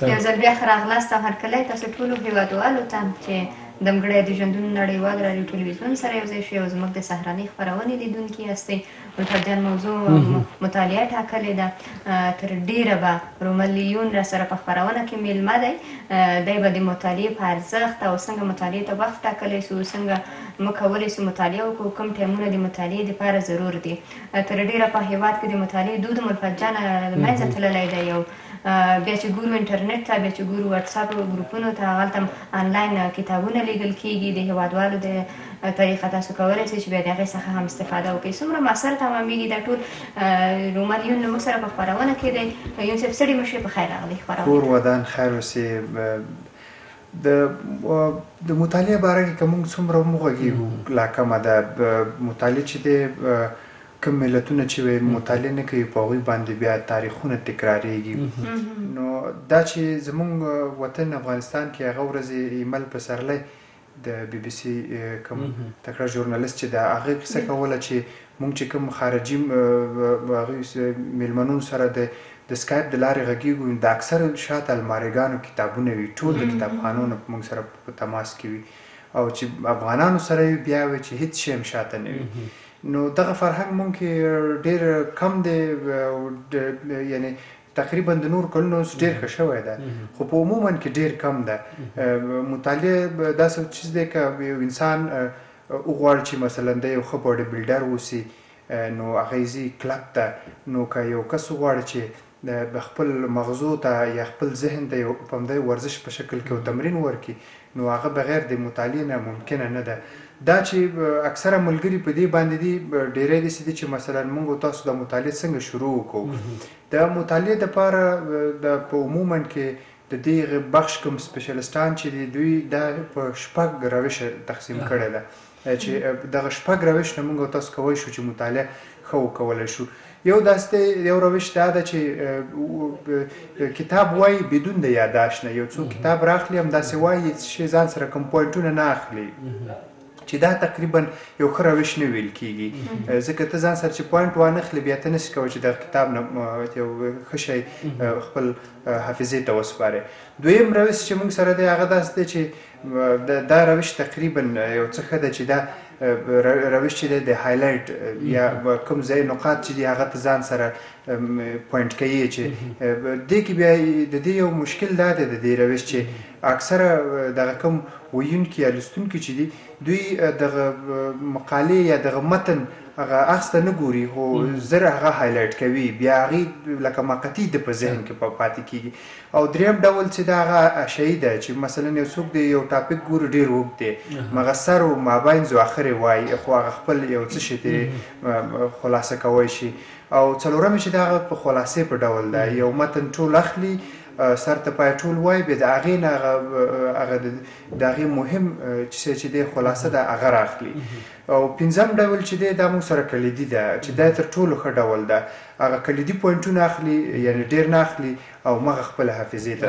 یو ځل بیا ښه راغلاست او هرکلی تاسو ټولو هېوادوالو ته چې دمګړی د ژوندون نړیوال راډیو ټلویزیون سره یو ځای شوی او زموږ د سهرنۍ خپرونې لیدونکي یاستئ ګلټار جان موضوع مطالعه ټاکلې ده تر ډیره به روملیون را سره په خپرونه کې میلمه دی دی به د مطالعې په ارزښت او څنګه مطالعې ته وخت ټاکلی سو څنګه موږ کولی سو مطالعه وکړو کوم ټایمونه د مطالعې لپاره ضرور دي تر ډیره په هیواد کې د مطالعې دود ملفت جان منځه تللی دی او بیا چې ګورو انټرنیټ ته، بیا چې ګورو واټساپ ګروپونو ته، هغلته هم انلاین کتابونه لیږل کیږي د هیوادوالو د طریقه تاسو کولای شئ چې بیا د هغې څخه هم استفاده وکړئ. څومره موثر تمامیږي دا ټول رومل یون له موږ سره په خپرونه کې دی. یون صاحب ستړي مه شئ، په خیر راغلئ خپرونې ته. کور ودان، خیر اوسې. د د مطالعې باره کې که موږ څومره هم وغږېږو لا کمه ده مطالعه چې دی کوم ملتونه چې مطالعه نه کوي په هغوی باندې بیا تاریخونه تکرارېږي نو دا چې زموږ وطن افغانستان کې هغه ورځ ایمل پسرلی د بي بي سي کوم تکړه ژورنالیست چې د هغه قصه کوله چې موږ چې کوم خارجي هغوی مېلمنو سره د د سکایپ د لارې غږېږو، نو د اکثرو شاته المارې ګانو کتابونه وي، ټول د کتابخانو نه موږ سره په تماس کې وي او چې افغانانو سره وي بیا وي چې هېڅ شی هم شاته نه وي. نو دغه فرهنګ موږ کې ډېر کم دی او یعنې تقریبا د نورو کلونو اوس ډېر ښه شوی ده، خو په عموما کې ډېر کم ده. مطالعه داسې یو څیز دی که یو انسان وغواړي چي مثلا دی یو ښه باډي بلډر اوسي نو هغه یې ځي کلب ته نو که یو کس وغواړي چي خپل مغزو ته یا خپل ذهن ته یو په همدغه ورزش په شکل کي یو تمرین ورکړي نو هغه بغیر د مطالعې نه ممکنه نه ده دا چي اکثره ملګري په دې باندي دي ډیری داسي دي چي مثلا موږ او تاسو دا مطالعه څنګه شروع وکړو د مطالعې دپاره په عموما کي د دغه بخش کوم سپیشلستان چې دي دوی دا په شپږ روشه تقسیم کړی ده چې دغه شپږ روش نه موږ تاسو کوی شو چې مطالعه ښه وکولای شو یو داسته یو روش دا ده چې کتاب وای بدون د یاداش نه یو څو کتاب راخلی هم داسې وای چې ځان سره کوم پوینټونه نه اخلي چې دا تقریبا یو ښه روش نه ویل کیږي ځکه ته ځان سره چې پوینټ وانه خلی بیا ته نشې کوی چې د کتاب نه یو ښه شی خپل حافظې ته وسپاري. دویم روش چې موږ سره دی هغه داسې دی چې دا روش تقریبا یو څه ښه دی چې دا روش چې دی د هایلایټ یا کوم ځای نقاط چې دی هغه ته ځان سره پوینټ کوي چې دې کې بیا د دې یو مشکل دا دی د دې روش چې اکثره دغه کوم ویونکي یا لوستونکي چې دي دوی دغه مقالې یا دغه متن هغه عکس ته نه ګوري خو زر هغه هایلایټ کوي بیا هغه لکه مقطی د په ذهن کې پاتې کیږي او دریم ډول چې دا هغه شی ده چې مثلا یو څوک دی یو ټاپک ګوري ډیر وګ دی مغه سر او مابین زو اخر وای خو هغه خپل یو څه شي ته خلاصه کوي شي او څلورم چې دا هغه په خلاصې په ډول ده یو متن ټول اخلي سر ته پای ټول وای به د هغې نه هغه د هغې مهم چې چې د خلاصه د هغه راخلي او پنځم ډول چې دی دا مو سره کلیدي ده چې دا تر ټولو ښه ډول ده هغه کلیدي پوینټونه اخلي یعنې ډېر نه اخلي او مغه خپله حافظې ته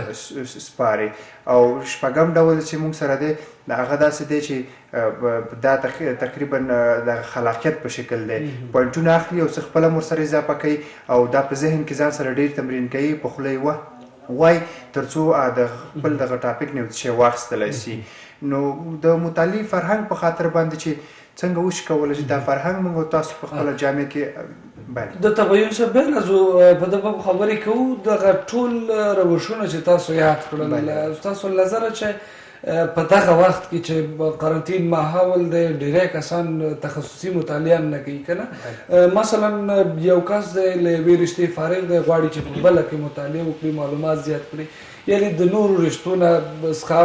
سپاري او شپږم ډول چې موږ سره دی هغه داسې دی چې دا تقریبا د خلاقیت په شکل دی پوینټونه اخلي او څه خپله مور سره اضافه کوي او دا په ذهن کې ځان سره ډېر تمرین کوي په خوله یې وه وای تر څو د خپل دغه ټاپک نه یو څه شی واخیستلای سي نو د مطالعې فرهنګ په خاطر باندې چې څنګه وشي کولی چې دا فرهنګ موږ او تاسو په خپله جامع کې بله د تبیین سره بیا راځو په دغه باب خبرې کوو دغه ټول روشونه چې تاسو یاد کړل ستاسو نظر چې په دغه وخت کې چې قرنطین ماحول دی ډیری کسان تخصصي مطالعه نه کوي کنه مثلا یو کس دی له یوې رشتې فارغ دی غواړي چې په بله کې مطالعه وکړي معلومات زیات کړي یعنی د نورو رشتو نه څخه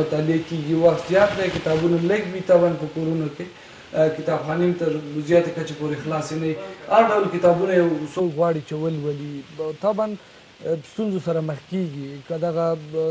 مطالعه کیږي وخت زیات دی کتابونه لږ وي طبعا په کورونو کې کتابخانې تر زیاتې کچې پورې خلاصې نه هر ډول کتابونه یو څوک غواړي چې ولولي طبعا ستونزو سره مخ کیږي که دغه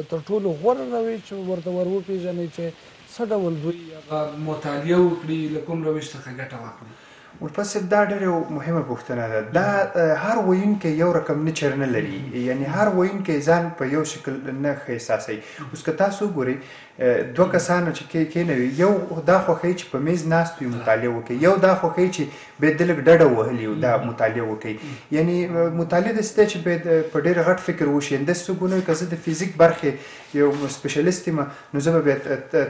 تر ټولو غوره روش ورته ور وپیژنئ چې څه ډول دوی هغه مطالعه وکړي له کوم روش څخه ګټه واخلي. الفت صاحب دا ډېره مهمه پوښتنه ده دا هر ویونکی یو رقم نیچر نه لري یعنې هر ویونکی ځان په یو شکل نه ښه احساسوي اوس که تاسو وګورئ دوه کسانو چې کې کېنوي یو دا خوښوي چې په میز ناست وي مطالعه وکړي یو دا خوښوي چې به د لږ ډډه وهلي او دا مطالعه وکړي یعنی مطالعه داسې ده چې به په ډېر غټ فکر وشي داسې څوک ونه که زه د فزیک برخې یو سپیشلیست یم نو زه به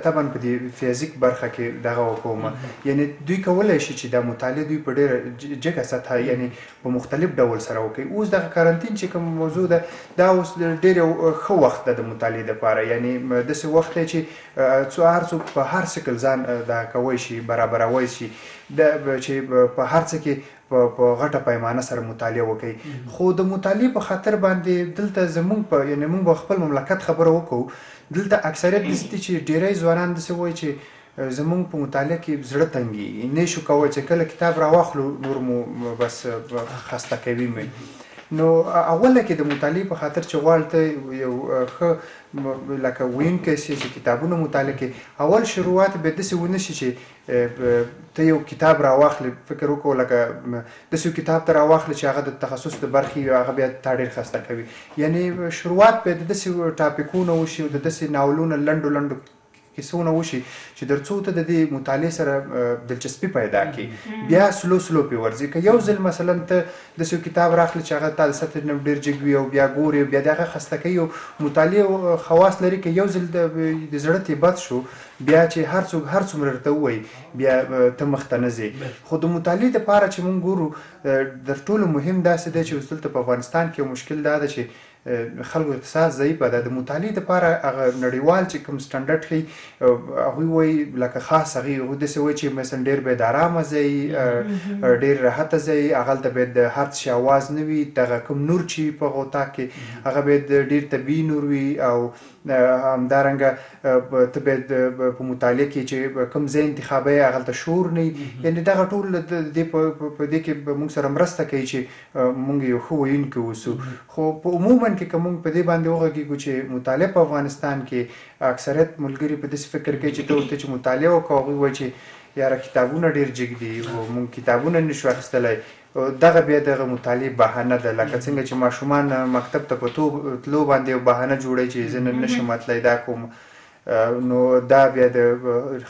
طبعا په دې فزیک برخه کې دغه وکوم یعنی دوی کولای شي چې دا مطالعه دوی په ډېر جګه سطح یعنی په مختلف ډول سره وکړئ اوس دغه کارنتین چې کوم موضوع ده دا اوس ډیر یو ښه وخت ده د مطالعې لپاره یعنی داسې وخت دی چې څو هر څوک په هر سکل ځان دا کوی شي برابروی شي د چې په هر څه کې په غټه پیمانه سره مطالعه وکړي خو د مطالعې په خاطر باندې دلته زمونږ په یعنی مونږ خپل مملکت خبره وکړو دلته اکثریت داسې دي چې ډیری ځوانان داسې وایي چې زموږ په مطالعه کې زړه تنګېږي، نه شو کولای چې کله کتاب راواخلو نور مو بس خسته کوي مو. نو اوله کې د مطالعې په خاطر چې غواړې ته یو ښه لکه ویونکی شې چې کتابونه مطالعه کې اول شروعات به داسې ونه شي چې ته یو کتاب راواخلې فکر وکړو لکه داسې کتاب ته راواخلې چې هغه د تخصص د برخې وي هغه بیا تا ډېر خسته کوي یعنی شروعات به داسې ټاپکونه وشي او داسې ناولونه لنډو لنډو کې څونه وشي چې در څو ته د دې مطالعې سره دلچسپي پیدا کړي بیا سلو سلو پې ورځي که یو ځل مثلا ته د سیو کتاب راخلي چې هغه تا د سطح نه ډیر جګ وي او بیا ګوري او بیا د هغه خسته کوي او مطالعه خواص لري که یو ځل د زړه تې بد شو بیا چې هر څوک هر څومره درته ووایي بیا ته مخته نه ځې خو د مطالعې د پاره چې مونږ ګورو در ټولو مهم داسې دی چې اوس دلته په افغانستان کې یو مشکل دا ده چې خلکو اقتصاد ضعیفه ده د مطالعې دپاره هغه نړیوال چې کوم سټنډرډ ښي هغوی وایي لکه خاص هغه هغوی داسې وایي چې مثلا ډیر باید آرامه ځای ډیر راحت ځای هغلته باید د هر څه اواز نه وي دغه کوم نور چې په هغه اتاق کې هغه باید ډیر طبیعي نور وي او همدارنګه ته باید په مطالعه کې چې کوم ځای انتخابوي هغلته شور نه وي یعنې دغه ټول د دې په دې کې موږ سره مرسته کوي چې موږ یو ښه ویونکي اوسو خو په عموماً کې که موږ په دې باندې وغږیږو چې مطالعه په افغانستان کې اکثریت ملګري په داسې فکر کوي چې ته ورته چې مطالعه وکړه هغوی وایي چې یاره کتابونه ډېر جګ دي او موږ کتابونه نشو اخیستلی دغه بیا دغه مطالعې بهانه ده لکه څنګه چې ماشومان مکتب ته په تلو باندې یو بهانه جوړوي چې زه نن نشم تللی دا کوم نو دا بیا د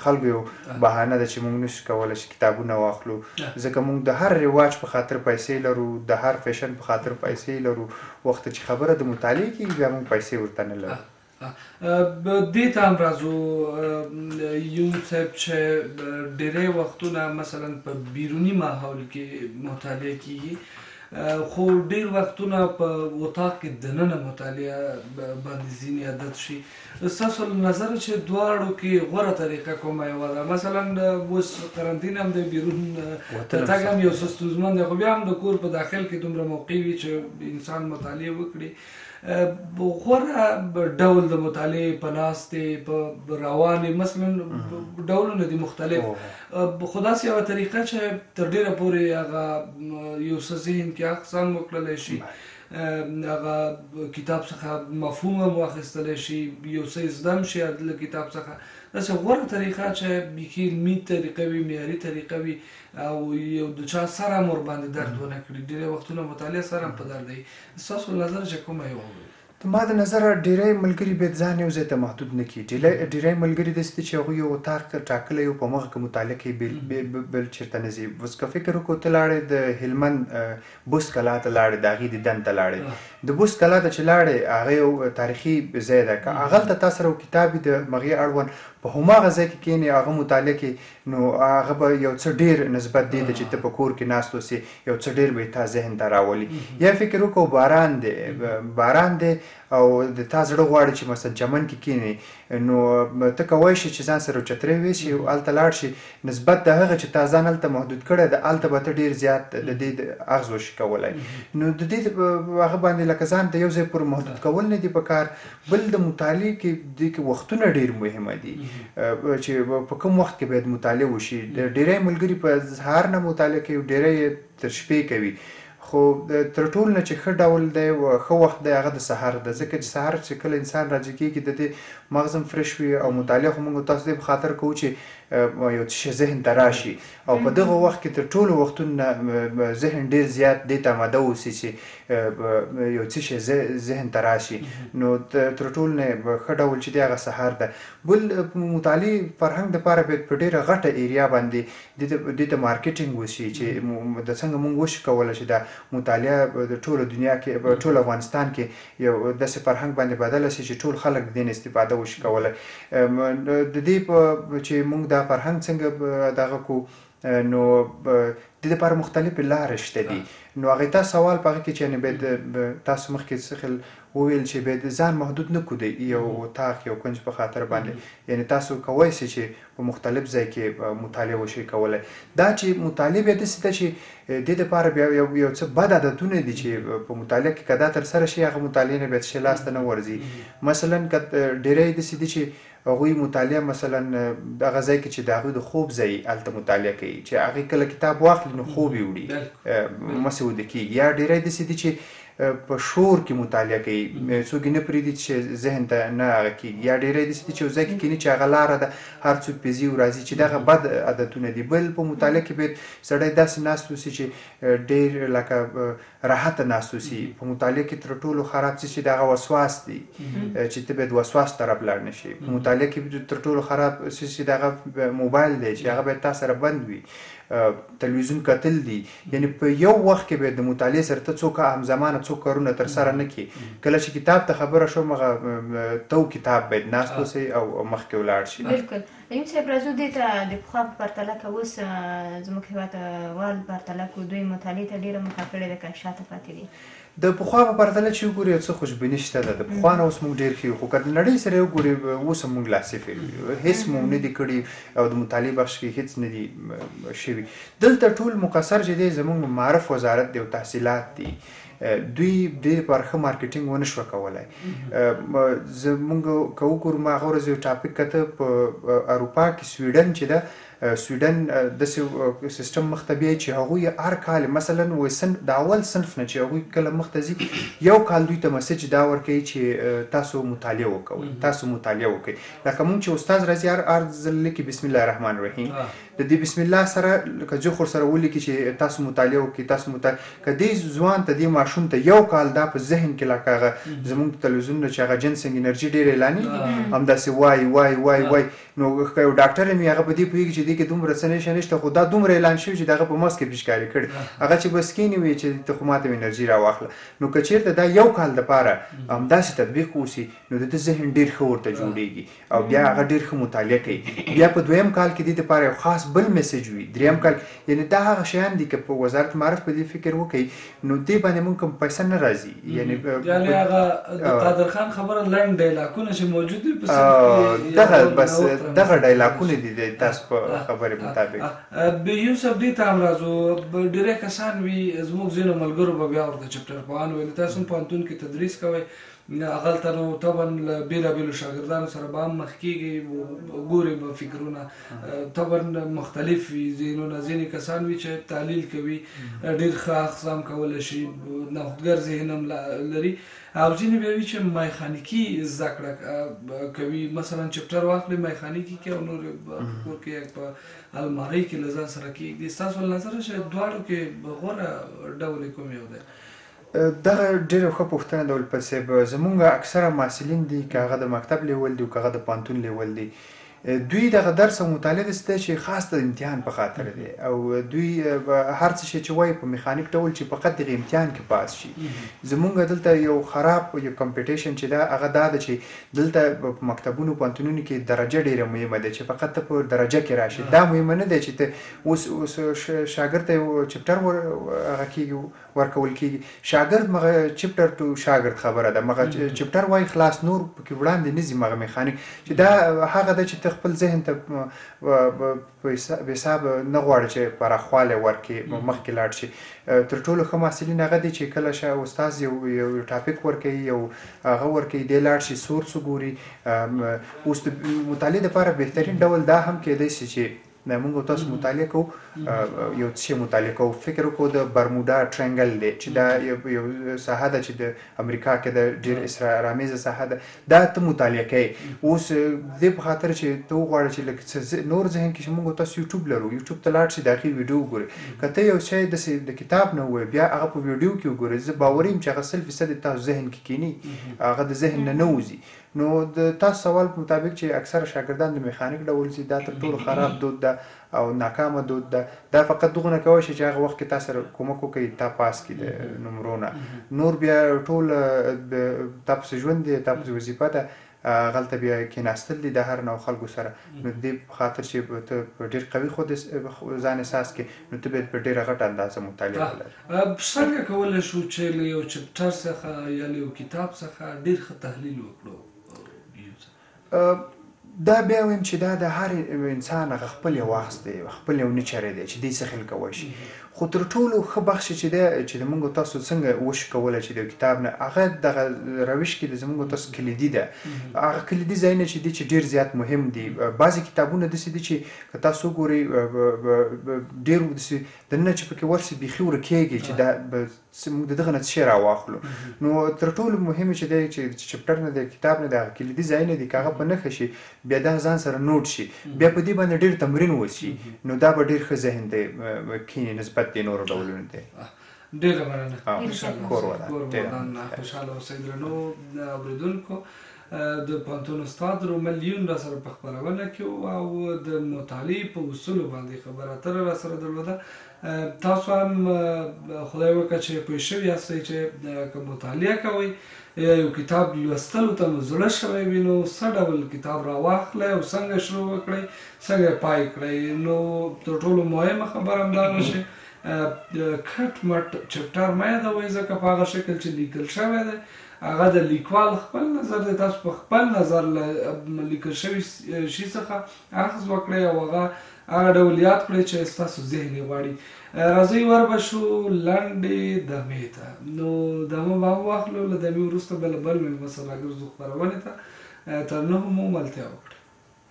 خلکو یو بهانه ده چې موږ نشو کولی چې کتابونه واخلو ځکه موږ د هر رواج په خاطر پیسې لرو د هر فیشن په خاطر پیسې لرو وخت چې خبره د مطالعې کېږي بیا موږ پیسې ورته نه لرو دې ته هم راځو یو صاحب چې ډېری وختونه مثلا په بیروني ماحول کې مطالعه کیږي خو ډیر وختونه په اتاق کې دننه مطالعه باندې ځینې عادت شي ستاسو له نظره چې دواړو کې غوره طریقه کومه یوه ده مثلا اوس قرنطین هم دی بیرون ته تګ هم یو څه ستونزمن دی خو بیا هم د کور په داخل کې دومره موقع وي چې انسان مطالعه وکړي غوره ډول د مطالعې په ناستې په روانې مثلا ډولونه دي مختلف خو داسې یوه طریقه چې تر ډېره پورې هغه یو څه ذهن کې اقسام وکړلی شي هغه کتاب څخه مفهوم هم واخیستل شي یو څه زده هم شي د کتاب څخه داسې غوره طریقه چې بیخي علمي طریقه وي معیاري طریقه وي او یو د چا سره هم ورباندې درد ونه کړي ډېری وختونه مطالعه سره هم په درد وي ستاسو نظر چې کومه یو ما د نظر ډیری ملګری به ځان یو ځای ته محدود نه کی ډیری ملګری د ستې چې هغه یو اتاق ټاکل یو په مخ کې متعلق بیل بیل چیرته نه زی وس که فکر وکړو تلاړې د هلمند بست کلا ته لاړې د هغې دیدن ته لاړې د بست کلا ته چې لاړې هغه یو تاریخي ځای ده که هغلته تا سره یو کتاب وي د مغې اړوند په هماغه ځای کې کینې هغه مطالعه کې نو هغه به یو څه ډیر نسبت دې ته چې ته په کور کې ناست اوسې یو څه ډیر به یې تا ذهن ته راولي یا فکر وکړه باران دی باران دی او د تا زړه غواړي چې مثلا چمن کې کینې نو ته کوی شی چی ځان سره یو چتری ویسی او هلته لاړ شی نسبت د هغه چی تا ځان هلته محدود کړی ده هلته به ته ډیر زیات د دی اغز وشی کولای نو د دی هغه باندی لکه ځان ته یو ځای پوری محدود کول ندی په کار بل د مطالعی کی دی کی وختونه ډیر مهم دی چی په کوم وخت کی باید مطالعه وشی ډیری ملګری په سهار نه مطالعه کوی او ډیری یی تر شپی کوی خو تر ټول نه چې ښه ډول دی و ښه وخت دی هغه د سحر ده ځکه چې سحر چې کله انسان راجیګیږي ددې مغز هم فرش وي او مطالعه خو موږ او تاسو دې په خاطر کوو چې یو څه شی ذهن ته راشي او په دغه وخت کې تر ټولو وختونو نه ذهن ډیر زیات دې ته اماده اوسي چې یو څه شی ذهن ته راشي نو تر ټول نه ښه ډول چې دی هغه سحر ده بل مطالعه فرهنګ دپاره باید په ډیره غټه ایریا باندې دې ته دې ته مارکیټینګ وشي چې د څنګه مونږ وشو کولی چې دا مطالعه د ټوله دنیا کې په ټول افغانستان کې یو داسې فرهنګ باندې بدله شي چې ټول خلک د دې نه استفاده وشي کولی د دې په چې مونږ دا فرهنګ څنګه دغه کو نو دې لپاره مختلفې لارې شته دي نو هغه تا سوال په هغه کې چې یعنی باید تاسو مخکې څخل وویل چې باید ځان محدود نه کو د یو اتاق یو کنج په خاطر باندې یعنی تاسو کوی شئ چې په مختلف ځای کې مطالعه وشي کولای دا چې مطالعه بیا داسې ده چې دې دپاره بیا یو یو څه بد عادتونه دي چې په مطالعه کې که دا ترسره شي هغه مطالعې نه بیا څه شی لاسته نه ورځي مثلا که ډېری یې داسې دي چې هغوی مطالعه مثلا هغه ځای کې چې د هغوی د خوب ځای هلته مطالعه کوي چې هغې کله کتاب واخلي نو خوب یې وړي مسې وده کېږي یا ډېری داسې دي چې په شور کې مطالعه کوي څوک یې نه پرېږدي چې ذهن ته نه هغه کېږي یا ډېری داسې دي چې یو ځای کې کیني چې هغه لاره ده هر څوک پرې ځي او راځي چې دغه بد عادتونه دي بل په مطالعه کې باید سړی داسې ناست اوسي چې ډېر لکه راحته ناست اوسي په مطالعه کې تر ټولو خراب څه چې دغه وسواس دی چې ته باید وسواس طرف لاړ نه شي په مطالعه کې تر ټولو خراب څه چې دغه موبایل دی چې هغه باید تا سره بند وي تلویزیون کتل دي یعنی په یو وخت کې به د مطالعې سره ته څو هم زمانه څو کارونه تر سره نه کړې کله چې کتاب ته خبره شوه مغه ته او کتاب باید ناست اوسئ او مخکې ولاړ شي. بلکل نعیم صاحب راځو دې ته د پخوا په پرتله که اوس زموږ هیواد وال پرتله کړو دوی مطالعې ته ډیره مخه کړې ده که شاته پاتې دي؟ د پخوا په پرتله چې وګورې یو څه خوشبیني شته ده، د پخوا نه اوس موږ ډېر ښه یو، خو که د نړۍ سره یې وګورې اوس هم موږ لا صفر یو، هېڅ مو نه دي کړي او د مطالعې بخش کې هېڅ نه دي شوي. دلته ټول مقصر چې دی زموږ معارف وزارت دی او تحصیلات دي، دوی د دې لپاره ښه مارکېټنګ ونه شوه کولای. زموږ که وګورو ما هغه ورځ یو ټاپک کته په اروپا کې سویډن چې ده سویډن داسې سیستم مخ ته بیایي چې هغوی هر کال مثلا وایي صنف د اول صنف نه چې هغوی کله مخ ته ځي یو کال دوی ته مسج دا ورکوي چې تاسو مطالعه وکوئ تاسو مطالعه وکړئ لکه مونږ چې استاد راځي هر هر ځل لیکي بسم الله الرحمن الرحیم د دې بسم الله سره لکه زوی خور سره ولیکي چې تاسو مطالعه وکړئ تاسو مطالعه که دې ځوان ته دې ماشوم ته یو کال دا په ذهن کې لکه هغه زمونږ تلویزیون نه چې هغه جنسنګ انرژي ډېره اعلانېږي همداسې وایي وایي وایي وایي نو که یو ډاکټر هم وي هغه په دې پوهېږي چې دې کې دومره څه نشه نشته خو دا دومره اعلان شوي چې د هغه په مغز کې پيچکاري کړي هغه چې بس کېني وي چې ته خو ماته انرژي راواخله نو که چېرته دا یو کال دپاره همداسې تطبیق اوسي نو د ده ذهن ډېر ښه ورته جوړېږي او بیا هغه ډېر ښه مطالعه کوي بیا په دویم کال کې دې دپاره یو خاص بل مسج وي دریم کال یعنې دا هغه شیان دي که په وزارت معارف په دې فکر وکړي نو دې باندې مونږ کوم پیسې نه راځي یعنی یعنی هغه د قادر خان خبره لنډ ډایلاکونه چې موجود دي په دغه بس دغه ډایلاکونه دي د تاسو په خبره مطابق به یو څه دې تام راځو ډیره کسان وی زموږ زینو ملګرو به بیا ورته چپټر پوان ویل تاسو په انتون کې تدریس کوي هغلته نو طبعا له بېلابېلو شاګردانو سره به هم مخ کېږئ، ګورئ به فکرونه طبعا مختلف وي، ذهنونه، ځينې کسان وي چې تحليل کوي، ډېر ښه اقسام کولی شي، نوښتګر ذهن هم لري او ځينې بيا وي چې ميخانيکي زده کړه کوي، مثلا چپټر واخلي ميخانيک يې کړي او نور يې په کور کې يا په المارۍ کې له ځان سره کېږدي، ستاسو له نظره چې دواړو کې غوره ډول يې کوم يو دی؟ دغه ډیره ښه پوښتنه ده الفت صیب زمونږ اکثره محصلین دی که هغه د مکتب لیول دی او که هغه د پوهنتون لیول دی دوی دغه درس او مطالعه داسې ده چې خاص د امتحان په خاطر دی او دوی هر څه شي چې وایي په میخانیک ډول چې فقط دغه امتحان کې پاس شي زمونږ دلته یو خراب یو کمپټیشن چې دا هغه دا ده چې دلته په مکتبونو پوهنتونونو کې درجه ډیره مهمه ده چې فقط ته په درجه کې راشي دا مهمه نه ده چې ته اوس اوس شاګرد ته یو چپټر هغه کېږي ورکول کیږي شاګرد مغه چپټر ټو شاګرد خبره ده مغه چپټر وای خلاص نور پکې وړاندې نه زی مغه میخانیک چې دا هغه د چې خپل ذهن ته په حساب نه غواړي چې پراخواله ورکي مخ کې لاړ شي تر ټولو ښه محصلین هغه دي چې کله شه استاد یو یو ټاپک ورکي یو هغه ورکي د لاړ شي سورس ګوري اوس د مطالعه لپاره بهترین ډول دا هم کېدای شي چې دا مونږ او تاسو مطالعه کوو یو څه شی مطالعه کوو فکر وکړو د برمودا ټرینګل دی چې دا یو ساحه ده چې د امریکا کې د ډیر اسرارآمیزه ساحه ده دا ته مطالعه کوي اوس د په خاطر چې ته غواړې چې لکه نور ذهن کې چې مونږ تاسو یوټیوب لرو یوټیوب ته لاړ شي دا غي ویډیو وګوري کته یو شی د د کتاب نه وای بیا هغه په ویډیو کې وګوري زه باوریم چې هغه سل فیصد تاسو ذهن کې کینی هغه د ذهن نه نه وځي نو د تاسو سوال په مطابق چې اکثره شاګردان د میخانیک ډول ځي دا تر ټولو خراب دود ده او ناکامه دود ده دا فقط دغونه کوی شی چې هغه وخت کې تاسو کومک وکړي تا پاس کړي د نمرو نه نور بیا ټول تا پسې ژوند دی تا پسې وظیفه ده غلته بیا کیناستل دي د هر نو خلکو سره نو دې په خاطر چې ته ډیر قوي خود ځان احساس کې نو ته باید په ډیره غټه اندازه مطالعه ولري. څنګه کولی شو چې له یو چپټر څخه یا له یو کتاب څخه ډیر ښه تحلیل وکړو دا بیا ویم چې دا د هر انسان هغه خپل یو وخت دی خپل یو نچره دی چې دې څه خل کوی شي خو تر ټولو ښه بخش چې دی چې د موږ تاسو څنګه وش کوله چې د کتاب نه هغه دغه روش کې د زموږ تاسو کلیدي ده هغه کلیدي ځای نه چې دی چې ډیر زیات مهم دی بعضی کتابونه د سې دي چې که تاسو ګوري ډیر دننه چې پکې ورسې بیخي ورکېږي چې دا به موږ د دغه نه څه راواخلو نو تر ټولو مهمه چې دی چې چپټر نه دی کتاب نه دی هغه کلیدي ځایونه دي کاغه په نخښه شي بیا دا ځان سره نوټ شي بیا په دې باندې ډېر تمرین وسی نو دا به ډېر ښه ذهن ته کینې نسبت دی نور ډولونه دی ډېر مننه کور ودان خوشاله اوسئ درنو اوریدونکو د پوهنتون استاد رومل یون راسره په خپرونه کې و او د مطالعې په اصولو باندې خبره اتره راسره درلوده تاسو هم خدای وکړه چې پوه شوي یاستئ چې که مطالعه کوئ یا یو کتاب لوستلو ته مو زړه شوی وي نو څه ډول کتاب راواخلئ او څنګه شروع وکړئ څنګه پای کړئ نو تر ټولو مهمه خبره همدا ده چې کټ مټ چپټر مه یادوئ ځکه په هغه شکل چې لیکل شوی دی هغه د لیکوال خپل نظر دی، تاسو په خپل نظر له لیکل شوي شي څخه اخذ وکړئ او هغه هغه ډول یاد کړئ چې ستاسو ذهن یې غواړي. راځئ وربه شو لنډې دمې ته. نو دمه به هم واخلو، له دمې وروسته به له بل مېلمه سره راګرځو خپرونې ته. تر نوو مو ملتیا وکړه.